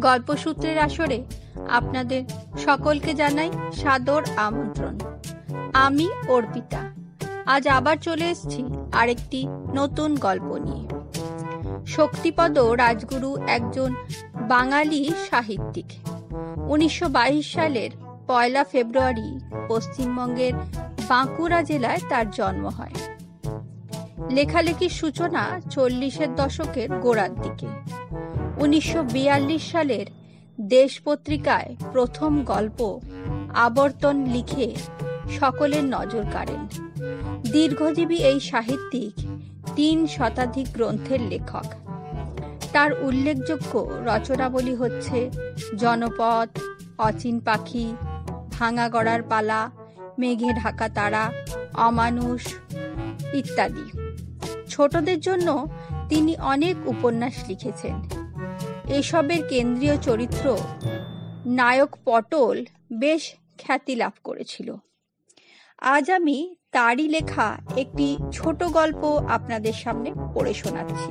গল্পসূত্রের আসরে আপনাদের সকলকে জানাই সাদর আমন্ত্রণ। আমি অর্পিতা। আজ আবার চলে এসেছি আরেকটি নতুন গল্প নিয়ে। শক্তিপদ রাজগুরু একজন বাঙালি সাহিত্যিক। উনিশশো বাইশ সালের পয়লা ফেব্রুয়ারি পশ্চিমবঙ্গের বাঁকুড়া জেলায় তার জন্ম হয়। লেখালেখির সূচনা চল্লিশের দশকের গোড়ার দিকে। উনিশশো বিয়াল্লিশ সালের দেশ পত্রিকায় প্রথম গল্প আবর্তন লিখে সকলের নজর কাড়েন। দীর্ঘজীবী এই সাহিত্যিক তিন শতাধিক গ্রন্থের লেখক। তার উল্লেখযোগ্য রচনাবলী হচ্ছে জনপদ অচিন পাখি, ভাঙা গড়ার পালা, মেঘে ঢাকা তারা, অমানুষ ইত্যাদি। ছোটদের জন্য তিনি অনেক উপন্যাস লিখেছেন। এসবের কেন্দ্রীয় চরিত্র নায়ক পটল বেশ খ্যাতি লাভ করেছিল। আজ আমি তারই লেখা একটি ছোট গল্প আপনাদের সামনে পড়ে শোনাচ্ছি।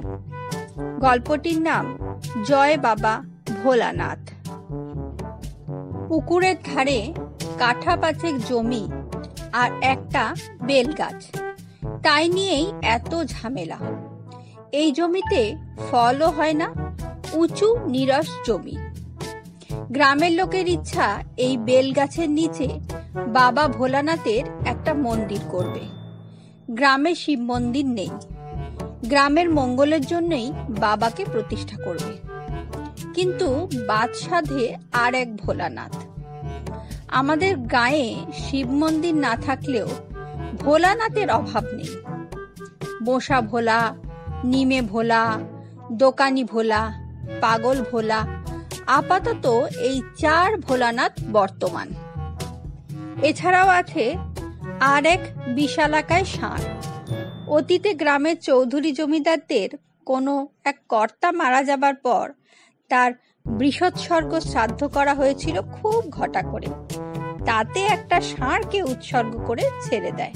গল্পটির নাম জয় বাবা ভোলানাথ। পুকুরের ধারে কাঠা পাচেক জমি আর একটা বেল গাছ। তাই নিয়েই এত ঝামেলা। এই জমিতে ফলও হয় না উঁচু, নিরস জমি। গ্রামের লোকের ইচ্ছা এই বেল গাছের নিচে বাবা ভোলানাথের একটা মন্দির করবে। গ্রামে শিব মন্দির নেই। গ্রামের মঙ্গলের জন্যই বাবাকে প্রতিষ্ঠা করবে। কিন্তু বাদসাধে আর এক ভোলানাথ। আমাদের গায়ে শিব মন্দির না থাকলেও ভোলানাথের অভাব নেই। বসা ভোলা, নিমে ভোলা, দোকানি ভোলা পাগল ভোলা। আপাতত এই চার ভোলানাথ বর্তমান। এছাড়াও আছে আর এক বিশালাকায় ষাঁড়। অতীতে গ্রামের চৌধুরী জমিদারদের কোনো এক কর্তা মারা যাবার পর তার বৃহৎসর্গ শ্রাদ্ধ করা হয়েছিল খুব ঘটা করে। তাতে একটা ষাঁড়কে উৎসর্গ করে ছেড়ে দেয়।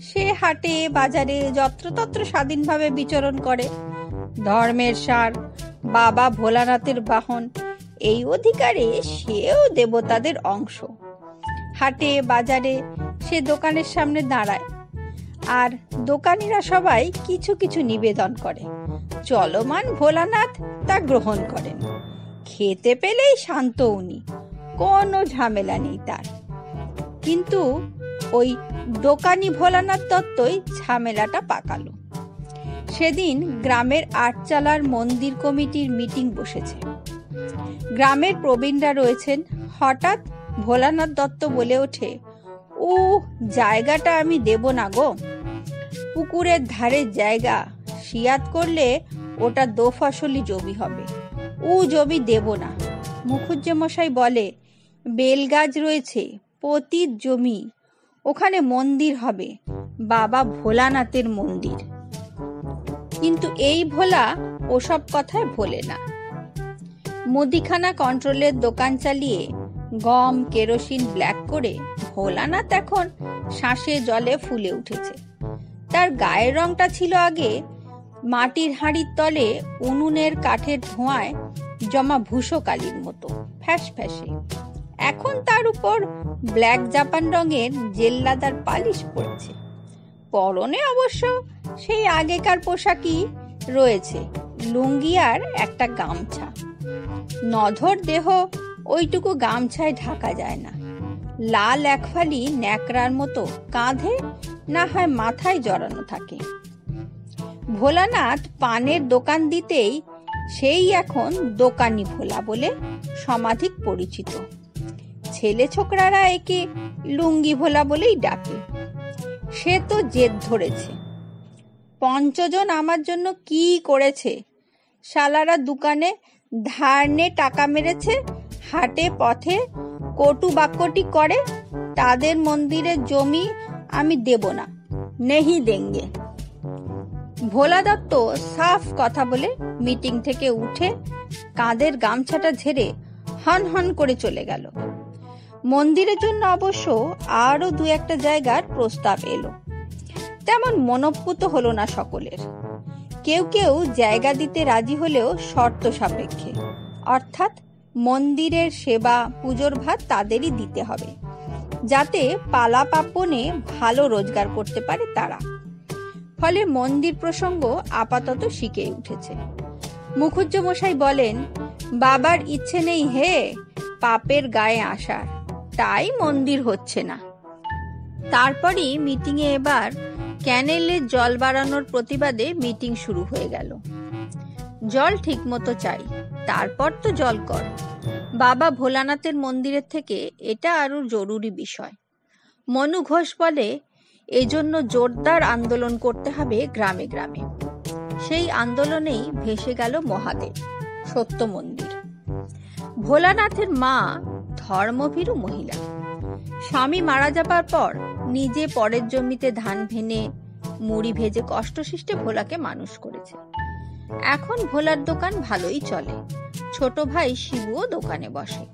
সে হাটে, বাজারে যত্রতত্র স্বাধীনভাবে বিচরণ করে। ধর্মের সার বাবা ভোলানাথের বাহন। এই অধিকারে সেও দেবতাদের অংশ। হাটে, বাজারে সে দোকানের সামনে দাঁড়ায়। আর দোকানিরা সবাই কিছু কিছু নিবেদন করে। চলমান ভোলানাথ তা গ্রহণ করেন। খেতে পেলেই শান্ত উনি, কোনো ঝামেলা নেই তার। কিন্তু ওই দোকানি ভোলানাথ দত্তই ঝামেলাটা পাকালো। সেদিন গ্রামের আটচালার মন্দির কমিটির মিটিং বসেছে। গ্রামের প্রবীণরা রয়েছেন হঠাৎ ভোলানাথ দত্ত বলে ওঠে ও জায়গাটা আমি দেব না গো। পুকুরের ধারের জায়গা শিয়াত করলে ওটা দোফসলি জমি হবে। ও জমি দেব না। মুখুজ্জেমশাই বলে বেলগাছ রয়েছে পতির জমি ওখানে মন্দির হবে বাবা ভোলানাথের মন্দির। কিন্তু এই ভোলা ওসব কথায় ভোলে না। মুদিখানা কন্ট্রোলের দোকান চালিয়ে গম, কেরোসিন ব্ল্যাক করে ভোলানাথ এখন শ্বাসে জলে ফুলে উঠেছে। তার গায়ের রংটা ছিল আগে মাটির হাঁড়ির তলে উনুনের কাঠের ধোঁয়ায় জমা ভূষো কালির মতো, ফ্যাস ফ্যাসে। এখন তার উপর ব্ল্যাক জাপান রঙের জেল্লাদার পালিশ পড়েছে। পরনে অবশ্য সেই আগেকার পোশাকই রয়েছে। লুঙ্গি আর একটা গামছা। নধর দেহ ওইটুকু গামছায় ঢাকা যায় না। লাল একফালি ন্যাকড়ার মতো কাঁধে না হয় মাথায় জড়ানো থাকে। ভোলানাথ পানের দোকান দিতেই সেই এখন দোকানি ভোলা বলে সমাধিক পরিচিত। ছেলে ছোকরারা একে লুঙ্গি ভোলা বলেই ডাকে। সে তো জেদ ধরেছে। পঞ্চজন আমার জন্য কি করেছে? শালারা দোকানে ধার নে টাকা মেরেছে, হাটে পথে কটু বাক্যটি করে, তাদের মন্দিরের জমি আমি দেব না, নেহি দেঙ্গে। ভোলা দত্ত সাফ কথা বলে মিটিং থেকে উঠে কাঁধের গামছাটা ঝেড়ে হন হন করে চলে গেল। মন্দিরের জন্য অবশ্য আরও দু একটা জায়গার প্রস্তাব এলো। তেমন মনপ্পুত হলো না সকলের। কেউ কেউ জায়গা দিতে রাজি হলেও শর্ত সাপেক্ষে। অর্থাৎ মন্দিরের সেবা, পুজোর ভাত তাদেরই দিতে হবে, যাতে পালা পাপনে ভালো রোজগার করতে পারে তারা। ফলে মন্দির প্রসঙ্গ আপাতত শিখে উঠেছে। মুখুজ্জ মশাই বলেন, বাবার ইচ্ছে নেই হে পাপের গায়ে আসার। তাই মন্দির হচ্ছে না। তারপরই মিটিংয়ে এবার ক্যানেলের জল বাড়ানোর প্রতিবাদে মিটিং শুরু হয়ে গেল। জল ঠিকমতো চাই, তারপর তো জল কর। বাবা ভোলানাথের মন্দিরের থেকে এটা আরও জরুরি বিষয়। মনু ঘোষ বলে, এজন্য জোরদার আন্দোলন করতে হবে গ্রামে গ্রামে। সেই আন্দোলনেই ভেসে গেল মহাদেব, সত্য মন্দির। ভোলানাথের মা ধর্মভীরু মহিলা। স্বামী মারা যাবার পর নিজে পরের জমিতে ধান ভেনে, মুড়ি ভেজে কষ্টসৃষ্টে ভোলাকে মানুষ করেছে। এখন ভোলার দোকান ভালোই চলে। ছোট ভাই শিবুও দোকানে বসে।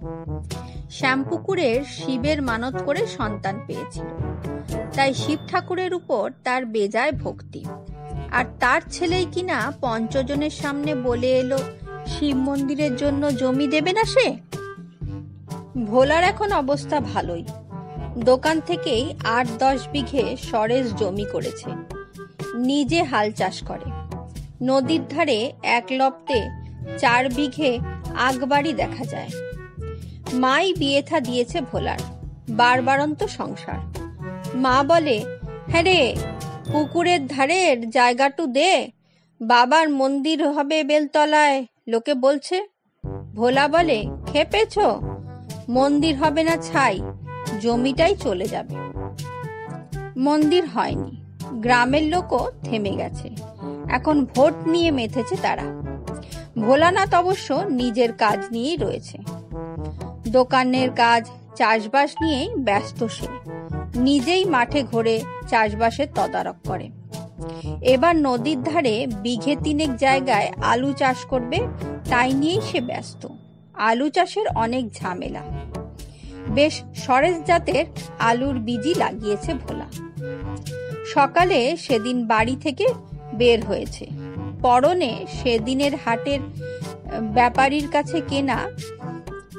শ্যামপুকুরের শিবের মানত করে সন্তান পেয়েছিল। তাই শিব ঠাকুরের উপর তার বেজায় ভক্তি। আর তার ছেলেই কিনা পঞ্চজনের সামনে বলে এলো, শিব মন্দিরের জন্য জমি দেবে না সে? ভোলার এখন অবস্থা ভালোই। দোকান থেকেই আট দশ বিঘে সরেস জমি করেছে। নিজে হাল চাষ করে। নদীর ধারে এক লপ্তে চার বিঘে আগবাড়ি দেখা যায়। মাই বিয়েথা দিয়েছে ভোলার। বারবারন্ত সংসার। মা বলে হ্যাঁ রে, পুকুরের ধারের জায়গাটু দে। বাবার মন্দির হবে বেলতলায়, লোকে বলছে। ভোলা বলে, খেপেছ? মন্দির হবে না ছাই। জমিটাই চলে যাবে। মন্দির হয়নি। গ্রামের লোকও থেমে গেছে। এখন ভোট নিয়ে মেতেছে তারা। ভোলানাথ অবশ্য নিজের কাজ নিয়েই রয়েছে। দোকানের কাজ, চাষবাস নিয়েই ব্যস্ত সে। নিজেই মাঠে ঘুরে চাষবাসের তদারক করে। এবার নদীর ধারে বিঘে তিনেক জায়গায় আলু চাষ করবে, তাই নিয়েই সে ব্যস্ত। আলু চাষের অনেক ঝামেলা। বেশ সরেস জাতের আলুর বীজই লাগিয়েছে ভোলা। সকালে সেদিন বাড়ি থেকে বের হয়েছে। পরনে সেদিনের হাটের ব্যাপারীর কাছে কেনা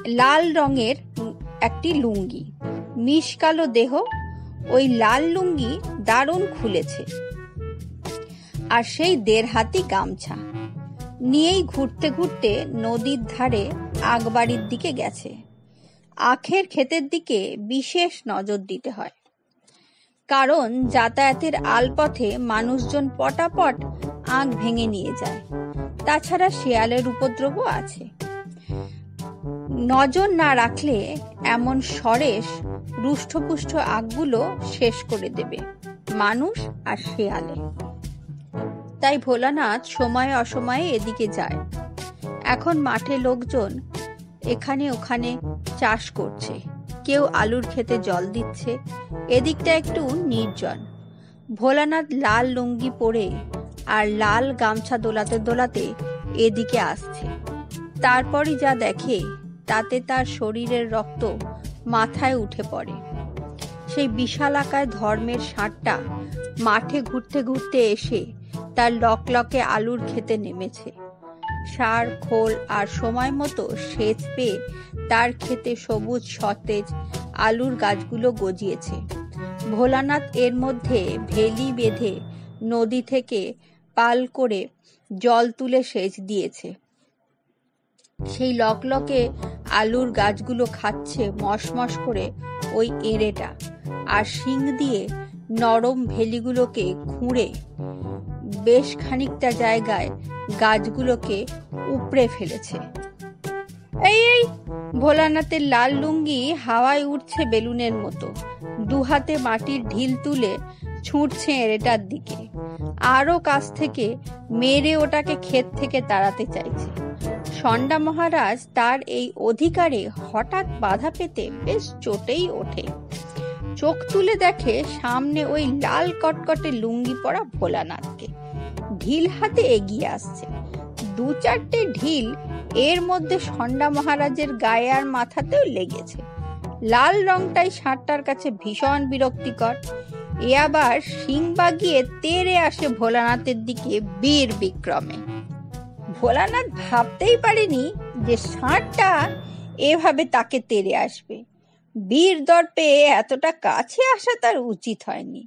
লাল রঙের একটি লুঙ্গি। মিশকালো দেহ, ওই লাল লুঙ্গি দারুণ খুলেছে। আর সেই দেড় হাতি গামছা নিয়েই ঘুরতে ঘুরতে নদীর ধারে আগবাড়ির দিকে গেছে। আখের ক্ষেতের দিকে বিশেষ নজর দিতে হয়। কারণ যাতায়াতের আলপথে মানুষজন পটাপট আঁক ভেঙে নিয়ে যায়। তাছাড়া শেয়ালের উপদ্রবও আছে। নজর না রাখলে এমন সরেশ রুষ্টপুষ্ট আগগুলো শেষ করে দেবে, মানুষ আর শেয়ালে। তাই ভোলানাথ সময়ে অসময়ে এদিকে যায়। এখন মাঠে লোকজন এখানে ওখানে চাষ করছে। কেউ আলুর খেতে জল দিচ্ছে। এদিকটা একটু নির্জন। ভোলানাথ লাল লুঙ্গি পরে আর লাল গামছা দোলাতে দোলাতে এদিকে আসছে। তারপরই যা দেখে, তাতে তার শরীরের রক্ত মাথায় উঠে পড়ে। সেই বিশাল আকায় ধর্মের ষাঁটটা মাঠে ঘুরতে ঘুরতে এসে তার লকলকে আলুর খেতে নেমেছে। সার, খোল আর সময় মতো সেচ পেয়ে তার খেতে সবুজ, সতেজ আলুর গাছগুলো গজিয়েছে। ভোলানাথ এর মধ্যে ভেলি বেঁধে নদী থেকে পাল করে জল তুলে সেচ দিয়েছে। সেই লকলকে আলুর গাছগুলো খাচ্ছে মশমশ করে ওই এঁড়েটা আর শিং দিয়ে নরম ভেলিগুলোকে খুঁড়ে বেশ খানিকটা জায়গায় গাছগুলোকে উপড়ে ফেলেছে। এই এই, ভোলানাথের লাল লুঙ্গি হাওয়ায় উঠছে বেলুনের মতো। দুহাতে মাটির ঢিল তুলে ছুটছে এটার দিকে। আরও কাছ থেকে মেরে ওটাকে ক্ষেত থেকে তাড়াতে চাইছে। সন্ডা মহারাজ তার এই অধিকারে হঠাৎ বাধা পেতে বেশ চোটেই ওঠে। চোখ তুলে দেখে সামনে ওই লাল কটকটে লুঙ্গি পরা ভোলানাথকে। ঢিল হাতে এগিয়ে আসছে। দু চারটে ঢিল এর মধ্যে সন্ডা মহারাজের গায়ে আর মাথাতেও লেগেছে। লাল রংটাই ষাঁড়টার কাছে ভীষণ বিরক্তিকর। এ আবার শিং বাগিয়ে তেরে আসে ভোলানাথের দিকে বীর বিক্রমে। ভোলানাথ ভাবতেই পারেনি যে ষাঁড়টা এভাবে তাকে তেড়ে আসবে। বীর দর্পে এতটা কাছে আসা তার উচিত হয়নি।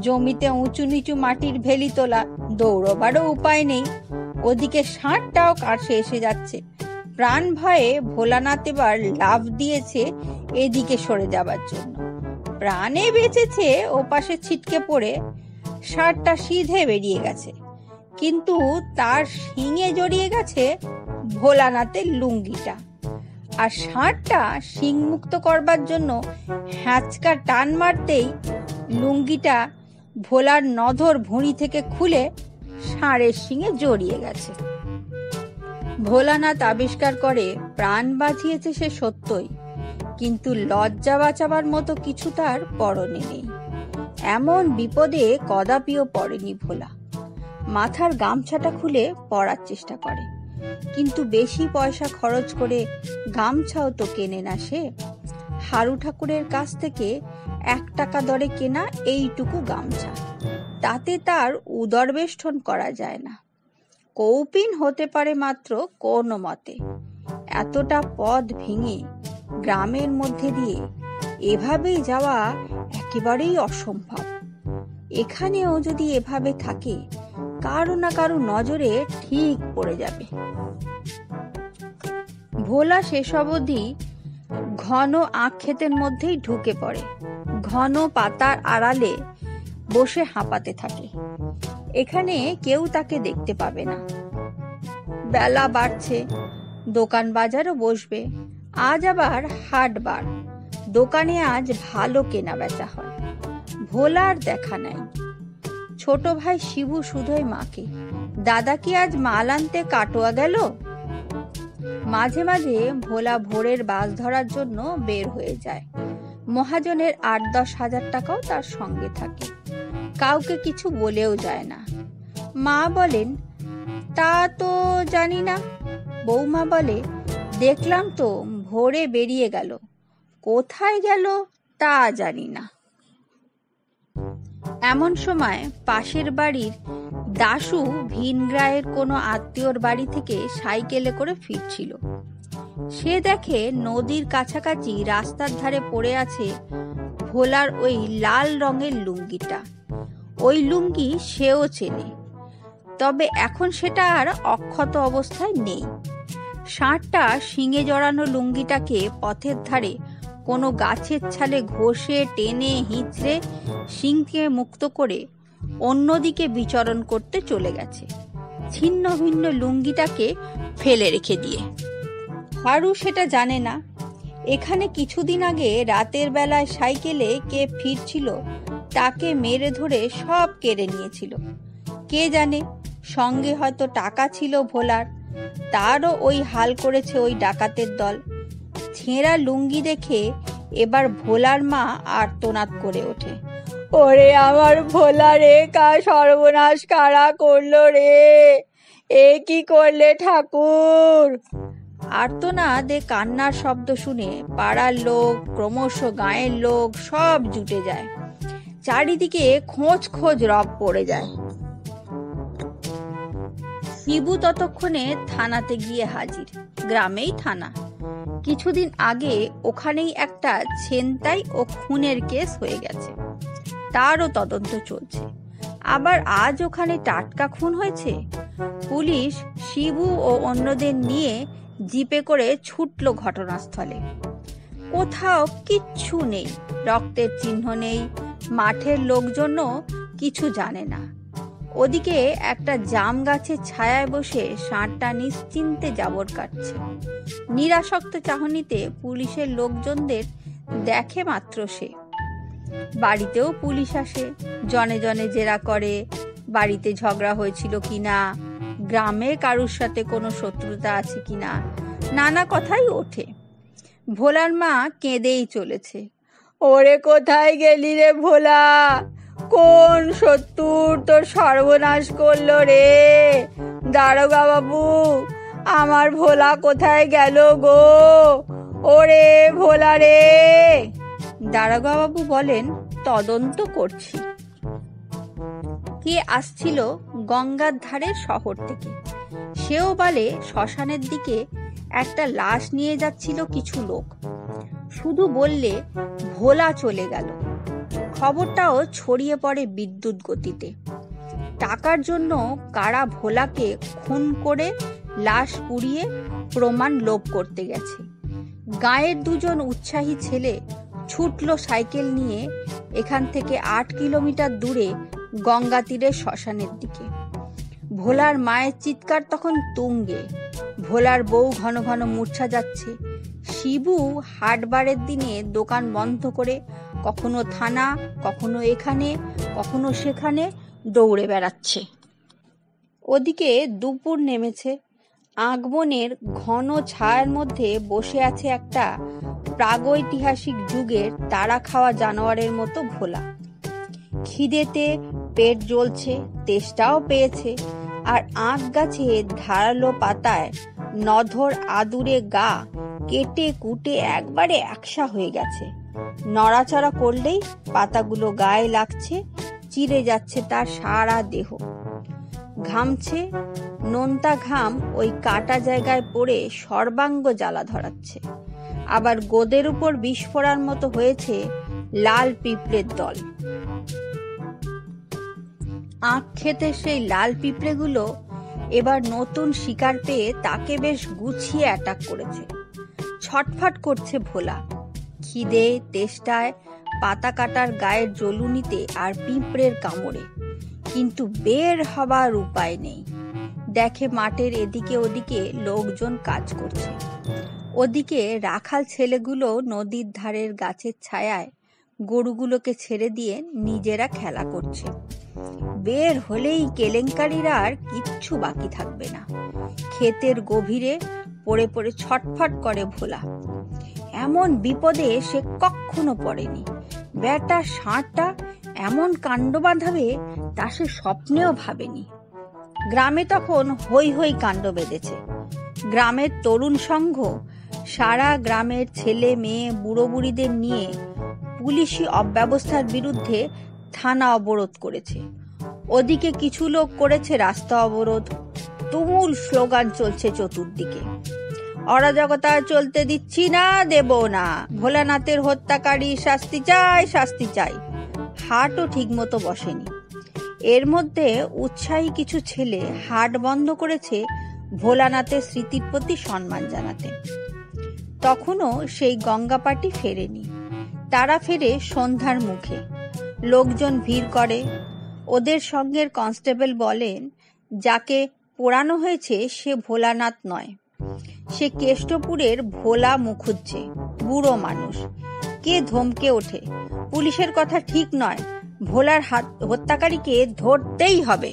জমিতে উঁচু নিচু মাটির ভেলি তোলা দৌড়বারও উপায় নেই। ওদিকে ষাঁড়টাও কাছে এসে যাচ্ছে। প্রাণ ভয়ে ভোলানাথ এবার লাভ দিয়েছে এদিকে সরে যাবার জন্য। প্রাণে বেঁচেছে ও পাশে ছিটকে পড়ে ষাঁড়টা সিধে বেরিয়ে গেছে। কিন্তু তার শিঙে জড়িয়ে গেছে ভোলানাথের লুঙ্গিটা। আর ষাঁড়টা শিং মুক্ত করবার জন্য হ্যাঁচকা টান মারতেই লুঙ্গিটা ভোলার নধর ভুঁড়ি থেকে খুলে ষাঁড়ের শিঙে জড়িয়ে গেছে। ভোলানাথ আবিষ্কার করে, প্রাণ বাঁচিয়েছে সে সত্যই, কিন্তু লজ্জা বাঁচাবার মতো কিছু তার পরনে নেই। এমন বিপদে কদাপিও পড়েনি ভোলা। মাথার গামছাটা খুলে পড়ার চেষ্টা করে, কিন্তু বেশি পয়সা খরচ করে গামছাও তো কেনে না সে। হারু ঠাকুরের কাছ থেকে এক টাকা দরে কেনা এইটুকু গামছা। তাতে তার উদরবেষ্টন করা যায় না। কৌপিন হতে পারে মাত্র কোনো মতে। এতটা পথ ভেঙে গ্রামের মধ্যে দিয়ে এভাবেই যাওয়া একেবারেই অসম্ভব। এখানেও যদি এভাবে থাকে, কারও না কারও নজরে ঠিক পড়ে যাবে। ভোলা শেষ অবধি ঘন আখ ক্ষেতের মধ্যেই ঢুকে পড়ে। ঘন পাতার আড়ালে বসে হাঁপাতে থাকে। এখানে কেউ তাকে দেখতে পাবে না। বেলা বাড়ছে, দোকান বাজারও বসবে। আজ আবার হাটবার দোকানে আজ ভালো কেনা বেচা হয়। ভোলার দেখা নাই। ছোট ভাই শিবু শুধুই মাকে। দাদা কি আজ মাল আনতে কাটোয়া গেল? মাঝে মাঝে ভোলা ভোরের বাস ধরার জন্য বের হয়ে যায়। মহাজনের আট দশ হাজার টাকাও তার সঙ্গে থাকে। কাউকে কিছু বলেও যায় না। মা বলেন, তা তো জানি না। বৌমা বলে, দেখলাম তো, ভোরে বেরিয়ে গেল। কোথায় গেল তা জানি না। এমন সময় পাশের বাড়ির দাশু ভিনগ্রায়ের কোনো আত্মীয়র বাড়ি থেকে সাইকেলে করে ফিরছিল। সে দেখে নদীর কাছাকাছি রাস্তার ধারে পড়ে আছে ভোলার ওই লাল রঙের লুঙ্গিটা। ওই লুঙ্গি সেও চেনে। তবে এখন সেটা আর অক্ষত অবস্থায় নেই। ষাঁড়টা শিঙে জড়ানো লুঙ্গিটাকে পথের ধারে কোনো গাছের ছালে ঘষে, টেনে, হিঁচড়ে, শিংকে মুক্ত করে অন্যদিকে বিচরণ করতে চলে গেছে। ছিন্ন ভিন্ন লুঙ্গিটাকে ফেলে রেখে দিয়ে। হারু সেটা জানে না। এখানে কিছুদিন আগে রাতের বেলায় সাইকেলে কে ফিরছিল, তাকে মেরে ধরে সব কেড়ে নিয়েছিল। কে জানে, সঙ্গে হয়তো টাকা ছিল ভোলার, তারও ওই হাল করেছে ওই ডাকাতের দল। ছেঁড়া লুঙ্গি দেখে এবার ভোলার মা আর্তনাদ করে ওঠে। ওরে আমার ভোলা রে কা সর্বনাশ কারা করল রে? এ কি করলে ঠাকুর? আর্তনাদে কান্নার শব্দ শুনে পাড়ার লোক, ক্রমশ গায়ের লোক সব জুটে যায়। চারিদিকে খোঁজ খোঁজ রব পড়ে যায়। শিবু ততক্ষণে থানাতে গিয়ে হাজির। গ্রামেই থানা। কিছুদিন আগে ওখানেই একটা ছেনতাই ও খুনের কেস হয়ে গেছে। তারও তদন্ত চলছে। আবার আজ ওখানে টাটকা খুন হয়েছে? পুলিশ, শিবু ও অন্যদের নিয়ে জিপে করে ছুটল ঘটনাস্থলে। কোথাও কিচ্ছু নেই, রক্তের চিহ্ন নেই, মাঠের লোকজনও কিছু জানে না। ওদিকে একটা জাম গাছের ছায়ায় বসে ষাঁড়টা নিশ্চিন্তে জাবর কাটছে। নিরাসক্ত চাহনিতে পুলিশের লোকজনদের দেখে মাত্র সে। বাড়িতেও পুলিশ আসে, জনে জনে জেরা করে, বাড়িতে ঝগড়া হয়েছিল কিনা গ্রামে কারুর সাথে কোনো শত্রুতা আছে কি না? নানা কথাই ওঠে। ভোলার মা কেঁদেই চলেছে। ওরে কোথায় গেলি রে ভোলা? কোন শত্রুর তোর সর্বনাশ করল রে? দারোগা বাবু, আমার ভোলা কোথায় গেল গো? ওরে ভোলা রে! দারোগা বাবু বলেন, তদন্ত করছি। কে আসছিল? গঙ্গার ধারের শহর থেকে। সেও বলে, শ্মশানের দিকে একটা লাশ নিয়ে যাচ্ছিল কিছু লোক। শুধু বললে, ভোলা চলে গেল। খবরটাও ছড়িয়ে পড়ে বিদ্যুৎ গতিতে। টাকার জন্য কারা ভোলাকে খুন করে লাশ পুড়িয়ে প্রমাণ লোপ করতে গেছে। গায়ের দুজন উৎসাহী ছেলে ছুটলো সাইকেল নিয়ে এখান থেকে আট কিলোমিটার দূরে গঙ্গা তীরের শ্মশানের দিকে। ভোলার মায়ের চিৎকার তখন তুঙ্গে। ভোলার বউ ঘন ঘন মূর্ছা যাচ্ছে। শিবু হাটবারের দিনে দোকান বন্ধ করে কখনো থানা, কখনো এখানে, কখনো সেখানে দৌড়ে বেড়াচ্ছে। ওদিকে দুপুর নেমেছে। আগমনের ঘন ছায়ার মধ্যে বসে আছে একটা প্রাগৈতিহাসিক যুগের তারা খাওয়া জানোয়ারের মতো ভোলা। খিদেতে পেট জ্বলছে, তেষ্টাও পেয়েছে। আর আখ গাছে ধারালো পাতায় নধর আদুরে গা কেটে কুটে একবারে একসা হয়ে গেছে। নড়াচড়া করলেই পাতাগুলো গায়ে লাগছে, চিরে যাচ্ছে তার সারা দেহ। ঘামছে, নোনতা ঘাম ওই কাটা জায়গায় পড়ে সর্বাঙ্গ জ্বালা ধরাচ্ছে। আবার গোদের উপর বিস্ফোরার মতো হয়েছে লাল পিঁপড়ের দল। আখ খেতে সেই লাল পিঁপড়েগুলো এবার নতুন শিকার পেয়ে তাকে বেশ গুছিয়ে অ্যাটাক করেছে। ছটফট করছে ভোলা। খিদে, তেষ্টায় পাতা কাটার গায়ের জ্বলুনিতে আর পিঁপড়ের কামড়ে। কিন্তু বের হবার উপায় নেই। দেখে মাঠের এদিকে ওদিকে লোকজন কাজ করছে। ওদিকে রাখাল ছেলেগুলো নদীর ধারের গাছের ছায়ায় গরুগুলোকে ছেড়ে দিয়ে নিজেরা খেলা করছে। বের হলেই কেলেঙ্কারিরা আর কিচ্ছু বাকি থাকবে না। ক্ষেতের গভীরে পড়ে পড়ে ছটফট করে ভোলা। এমন বিপদে সে কখনো পড়েনি। বেটা ষাঁড়টা এমন কাণ্ড বাঁধাবে তা সে স্বপ্নেও ভাবেনি। গ্রামে তখন হই হই কাণ্ড বেঁধেছে। গ্রামের তরুণ সংঘ সারা গ্রামের ছেলে, মেয়ে, বুড়ো বুড়িদের নিয়ে পুলিশি অব্যবস্থার বিরুদ্ধে থানা অবরোধ করেছে। ওদিকে কিছু লোক করেছে রাস্তা অবরোধ। তুমুল স্লোগান চলছে চতুর্দিকে। অরাজকতা চলতে দিচ্ছি না, দেব না। ভোলানাথের হত্যাকারী শাস্তি চাই শাস্তি চাই। হাটও ঠিকমতো বসেনি। এর মধ্যে উৎসাহী কিছু ছেলে হাট বন্ধ করেছে ভোলানাথের স্মৃতির প্রতি সম্মান জানাতে। তখনও সেই গঙ্গাপাটি ফেরেনি। তারা ফেরে সন্ধ্যার মুখে। লোকজন ভিড় করে। ওদের সঙ্গের কনস্টেবল বলেন, যাকে পোড়ানো হয়েছে সে ভোলানাথ নয়। সে কেষ্টপুরের ভোলা মুখুজ্জে বুড়ো মানুষ। কে ধমকে ওঠে? পুলিশের কথা ঠিক নয়। ভোলার হাত, হত্যাকারীকে ধরতেই হবে।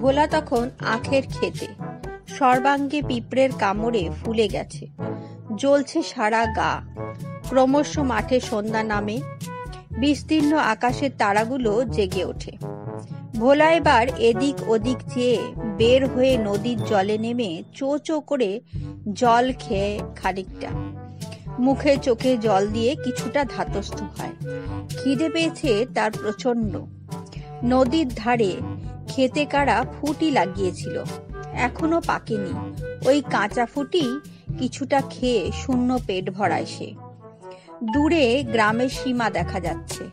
ভোলা তখন আখের খেতে সর্বাঙ্গে পিঁপড়ের কামড়ে ফুলে গেছে। জ্বলছে সারা গা। ক্রমশ মাঠে সন্ধ্যা নামে। বিস্তীর্ণ আকাশের তারাগুলো জেগে ওঠে। ভোলা এবার এদিক ওদিক চেয়ে বের হয়ে নদীর জলে নেমে চো চো করে জল খেয়ে খানিকটা। মুখে চোখে জল দিয়ে কিছুটা ধাতস্থ হয়। খিদে পেয়েছে তার প্রচণ্ড নদীর ধারে খেতে কারা ফুটি লাগিয়েছিল। এখনও পাকেনি। ওই কাঁচা ফুটি কিছুটা খেয়ে শূন্য পেট ভরায় সে। দূরে গ্রামের সীমা দেখা যাচ্ছে।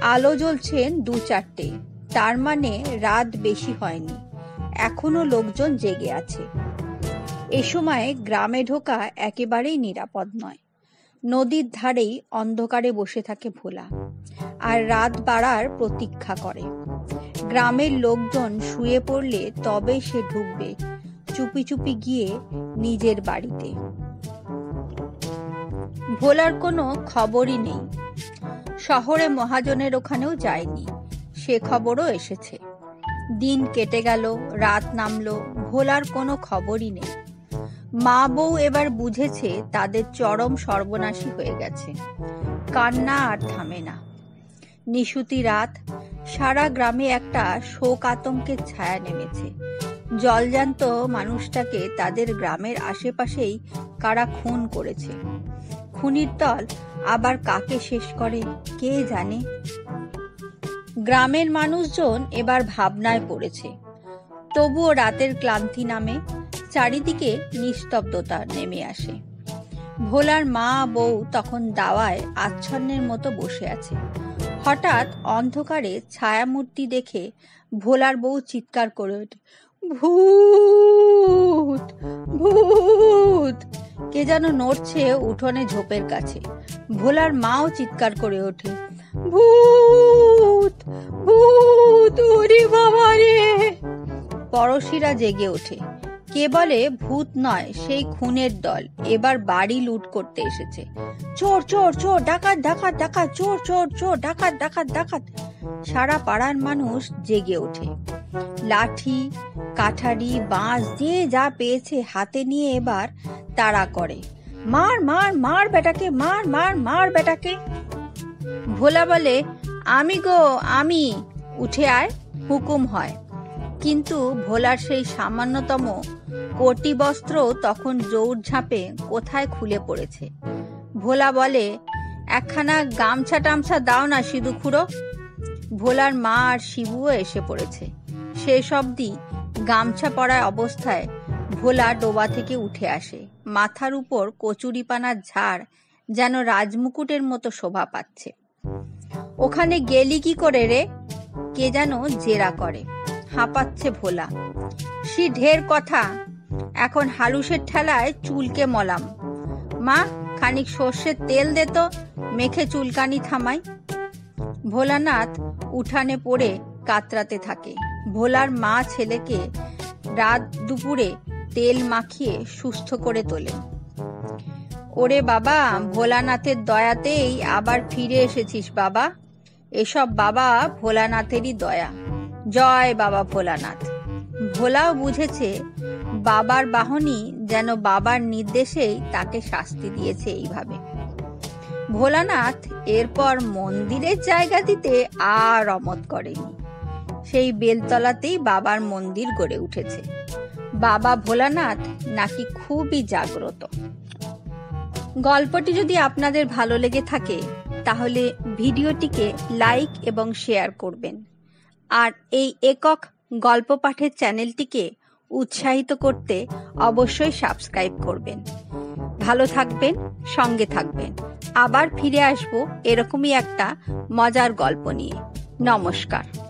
আলো জ্বলছেন দু চারটে। তার মানে রাত বেশি হয়নি। এখনও লোকজন জেগে আছে। এ সময় গ্রামে ঢোকা একেবারেই নিরাপদ নয়। নদীর ধারেই অন্ধকারে বসে থাকে ভোলা। আর রাত বাড়ার প্রতীক্ষা করে। গ্রামের লোকজন শুয়ে পড়লে তবে সে ঢুকবে। চুপি চুপি গিয়ে নিজের বাড়িতে। ভোলার কোনো খবরই নেই। শহরে মহাজনের ওখানেও যায়নি। সে খবরও এসেছে। দিন কেটে গেল, রাত নামলো, ভোলার কোনো খবরই নেই। মা বউ এবার বুঝেছে তাদের চরম সর্বনাশী হয়ে গেছে। কান্না আর থামে না। নিশুতি রাত, সারা গ্রামে একটা শোক আতঙ্কের ছায়া নেমেছে। জলজান্ত মানুষটাকে তাদের গ্রামের আশেপাশেই কারা খুন করেছে। খুনির দল আবার কাকে শেষ করে, কে জানে? গ্রামের মানুষজন এবার ভাবনায় পড়েছে। তবুও রাতের ক্লান্তি নামে চারিদিকে নিস্তব্ধতা নেমে আসে। ভোলার মা বউ তখন দাওয়ায় আচ্ছন্নের মতো বসে আছে। হঠাৎ অন্ধকারে ছায়ামূর্তি দেখে ভোলার বউ চিৎকার করে ওঠে। ভূত ভূত। কে যেন নড়ছে উঠোনে ঝোপের কাছে। ভোলার মাও চিৎকার করে ওঠে, ভূত ভূত ওরে বাবা রে। পড়শিরা জেগে ওঠে কে বলে ভূত নয়, সেই খুনের দল। এবার বাড়ি লুট করতে এসেছে। চোর চোর চোর, ডাকাত ডাকাত ডাকাত, চোর চোর চোর, ডাকাত ডাকাত ডাকাত। সারা পাড়ার মানুষ জেগে ওঠে। লাঠি, কাঠারি, বাঁশ, যে যা পেয়েছে হাতে নিয়ে এবার তাড়া করে। মার মার মার বেটাকে, মার মার মার বেটাকে। ভোলা বলে, আমি গো, আমি। উঠে আয়, হুকুম হয়। কিন্তু ভোলার সেই সামান্যতম কোটি বস্ত্র তখন জৌর ঝাঁপে কোথায় খুলে পড়েছে। ভোলা বলে, একখানা গামছা টামছা দাও না সিধু খুঁড়ো। ভোলার মা আর শিবুও এসে পড়েছে। শেষ অবধি গামছা পরায় অবস্থায় ভোলা ডোবা থেকে উঠে আসে। মাথার উপর কচুরিপানার ঝাড় যেন রাজমুকুটের মতো শোভা পাচ্ছে। ওখানে গেলি কি করে রে? কে যেন জেরা করে। হাঁপাচ্ছে ভোলা। সি ঢের কথা। এখন হালুসের ঠেলায় চুলকে মলাম। মা, খানিক সর্ষের তেল দে তো, মেখে চুলকানি থামাই। ভোলানাথ উঠানে পড়ে কাতরাতে থাকে। ভোলার মা ছেলেকে রাত দুপুরে তেল মাখিয়ে সুস্থ করে তোলে। ওরে বাবা, ভোলানাথের দয়াতেই আবার ফিরে এসেছিস বাবা। এসব বাবা ভোলানাথেরই দয়া। জয় বাবা ভোলানাথ। ভোলাও বুঝেছে বাবার বাহনী যেন বাবার নির্দেশেই তাকে শাস্তি দিয়েছে এইভাবে। ভোলানাথ এরপর মন্দিরের জায়গা দিতে আর অমত করেনি। সেই বেলতলাতেই বাবার মন্দির গড়ে উঠেছে। বাবা ভোলানাথ নাকি খুবই জাগ্রত। গল্পটি যদি আপনাদের ভালো লেগে থাকে, তাহলে ভিডিওটিকে লাইক এবং শেয়ার করবেন। আর এই একক গল্প পাঠের চ্যানেলটিকে উৎসাহিত করতে অবশ্যই সাবস্ক্রাইব করবেন। ভালো থাকবেন, সঙ্গে থাকবেন। আবার ফিরে আসব এরকমই একটা মজার গল্প নিয়ে। নমস্কার।